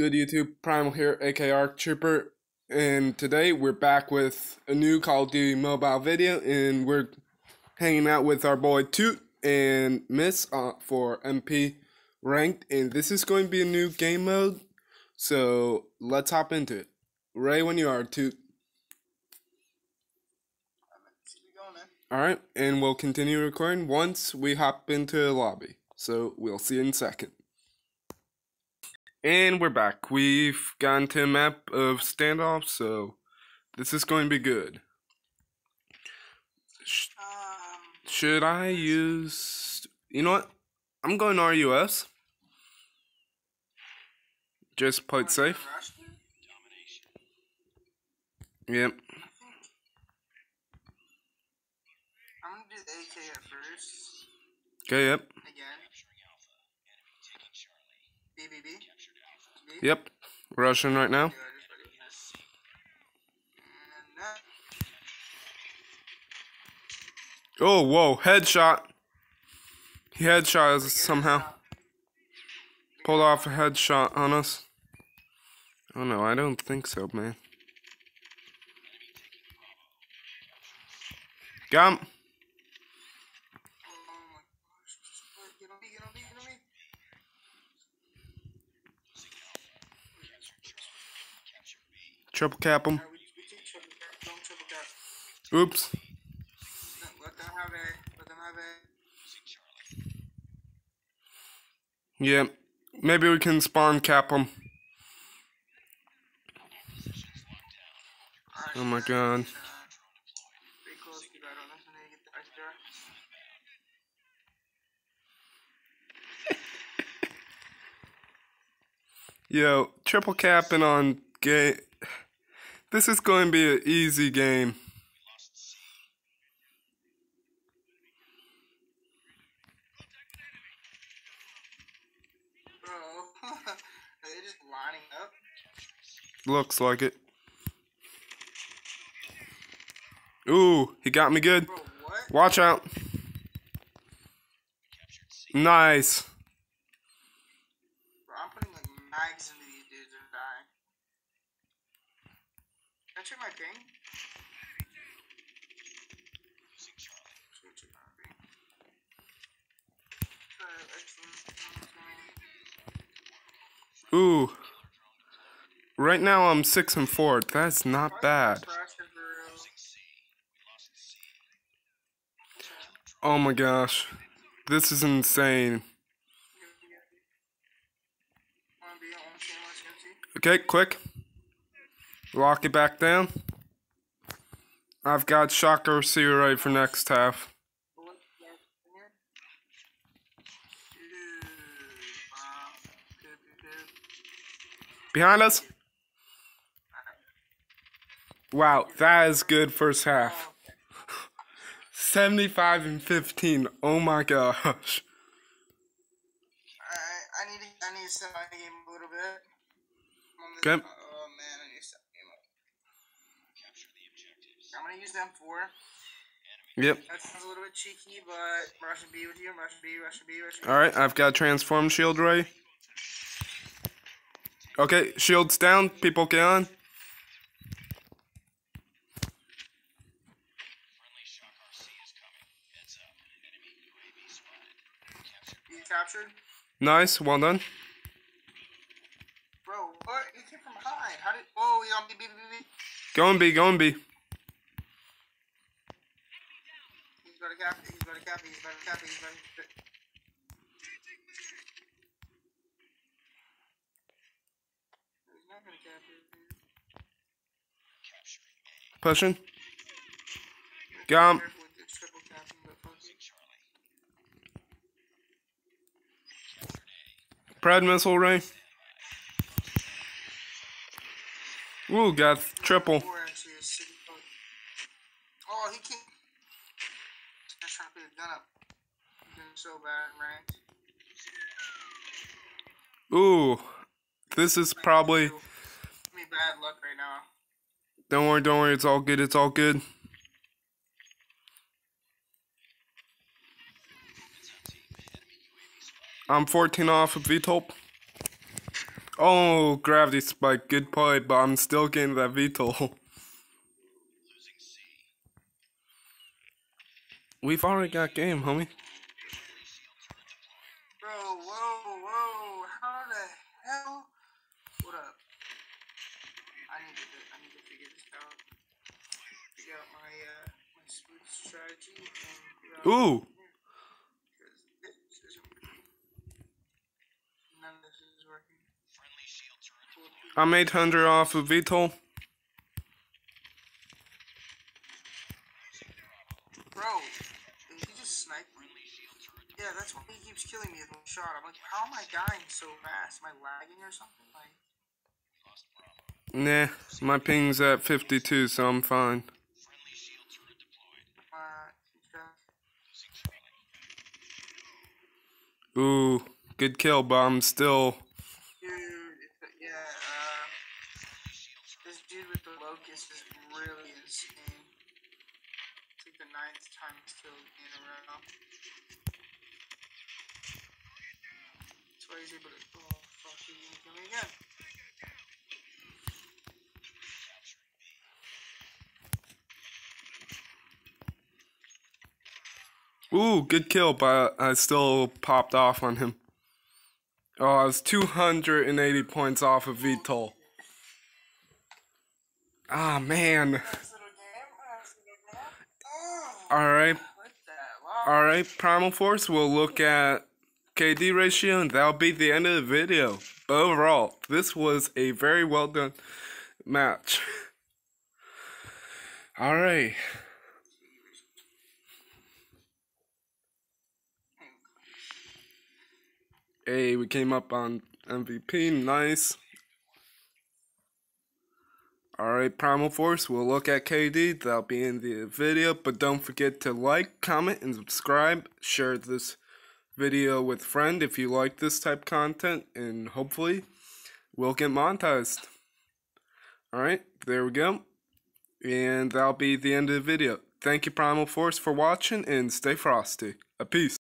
good, YouTube? Primal here, aka Arc Trooper, and today we're back with a new Call of Duty mobile video, and we're hanging out with our boy Toot and Miss uh, for MP ranked, and this is going to be a new game mode, so let's hop into it. Ray, when you are, Toot. Alright, and we'll continue recording once we hop into the lobby, so we'll see you in a second. And we're back. We've gotten to a map of standoff, so this is going to be good. Sh Um, should I use... You know what? I'm going RUS. Just play it safe. Yep. I'm gonna do the AK at first. Okay, yep. Again. BBB. B? Yep. Russian right now. Oh, whoa. Headshot. He headshot us somehow. Pulled off a headshot on us. Oh no, I don't think so, man. Got him. Oh my gosh. Get on me, get on me, get on me. Triple cap him. Alright, we, we take triple cap. Don't triple cap. Oops. Let, let them have a. Let them have a. Yeah. Maybe we can spawn cap him. Oh my god. Yo, triple capping on gay. This is going to be an easy game. Bro. Are they just lining up? Looks like it. Ooh, he got me good. Bro, what? Watch out. Nice. Bro, I'm putting like mags into these dudes and dying. Can I my ping? Should check my ping. Excellent. Ooh. Right now I'm six and four. That's not bad. Oh my gosh. This is insane. Okay, quick. Lock it back down. I've got shocker receiver ready for next half. Behind us. Wow, that is good first half. 75 and 15. Oh my gosh. I, I need to, I need to set my game a little bit. I'm on this- Okay. Oh man, I need to set my game up. I'm gonna use them four. Yep. That sounds a little bit cheeky, but Russian B with you, Russian B, Russian B, Russian B. Alright, I've got transform shield ready. Okay, shields down. People get on. Captured? Nice, well done. Bro, what? He came from behind. How did? Oh, B, B, B, B. Go and be, go and be. He's got a cap. He's got a cap. He's got a cap. He's got a cap. He's not gonna cap it. Pushing. Got him. Careful with this triple capping, but fuck it. Pred missile ray. Ooh, got triple. Four actually is city code. Oh, he can't. Trying to put a gun up. He's doing so bad, ranked. Ooh, this is probably. Me bad luck right now. Don't worry, don't worry. It's all good. It's all good. I'm 14 off of VTOL. Oh, gravity spike, good play, but I'm still getting that VTOL. We've already got game, homie. Bro, whoa, whoa, how the hell? What up? I need to, I need to figure this out. Figure out my, uh, my smooth strategy and out Ooh, this isn't working. None of this is working. I'm 800 off of VTOL. Bro, did he just snipe me? Yeah, that's why he keeps killing me with one shot. I'm like, how am I dying so fast? Am I lagging or something? Like, Nah, my ping's at 52, so I'm fine. uh. Ooh, good kill, but I'm still. Dude, yeah, uh, this dude with the locust is really insane. Ninth time me in a row. Oh, fuck, me again. Ooh, good kill, but I still popped off on him. Oh, I was 280 points off of VTOL. Ah, man. Nice little game, nice little game. With that, wow. alright, Primal Force, we'll look at KD ratio, and that'll be the end of the video. But overall, this was a very well done match. Alright. Hey, we came up on MVP. Nice. Alright, Primal Force, we'll look at KD. That'll be in the video. But don't forget to like, comment, and subscribe. Share this video with friend if you like this type content. And hopefully, we'll get monetized. Alright, there we go. And that'll be the end of the video. Thank you, Primal Force, for watching, and stay frosty. A peace.